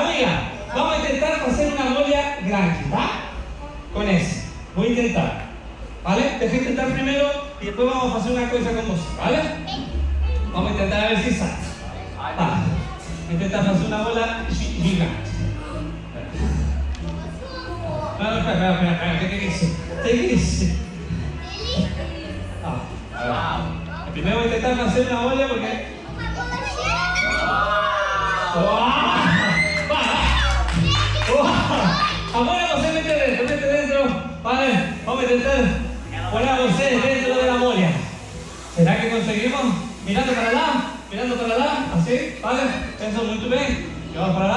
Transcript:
Amiga, vamos a intentar hacer una bola grande, ¿va? Con eso. Voy a intentar. ¿Vale? Deja intentar primero y después vamos a hacer una cosa con vos, ¿vale? Vamos a intentar a ver si sale. Va. Intentar hacer una bola gi- gigante. No, no, espera, espera, espera, espera, ¿qué dice? ¿Qué dice? Ah, a ver. Primero voy a intentar hacer una bola porque ¡Wow! ¡Wow! Ahora José mete dentro, mete dentro. Vale, vamos a intentar poner José dentro de la molia. ¿Será que conseguimos? Mirando para allá, mirando para allá, así, ¿vale? Eso muy bien. Y vamos para allá.